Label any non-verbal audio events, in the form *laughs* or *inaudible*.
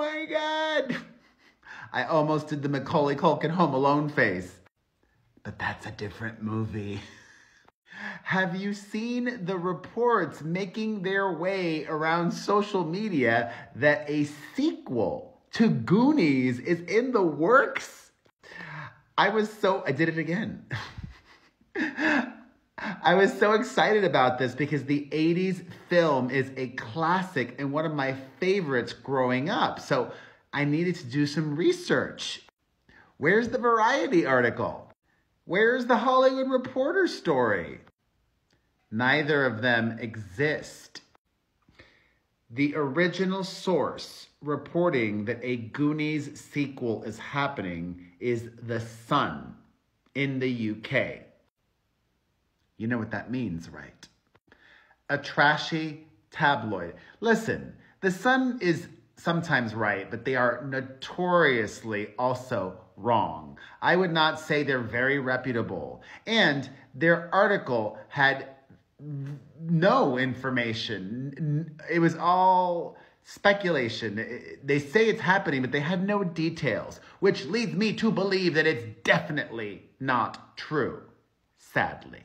my God. I almost did the Macaulay Culkin Home Alone face. But that's a different movie. Have you seen the reports making their way around social media that a sequel to Goonies is in the works? I was so, I did it again. *laughs* I was so excited about this because the 80s film is a classic and one of my favorites growing up. So I needed to do some research. Where's the Variety article? Where's the Hollywood Reporter story? Neither of them exist. The original source reporting that a Goonies sequel is happening is The Sun in the UK. You know what that means, right? A trashy tabloid. Listen, The Sun is sometimes right, but they are notoriously also wrong. I would not say they're very reputable. And their article had no information. It was all speculation. They say it's happening, but they had no details, which leads me to believe that it's definitely not true, sadly.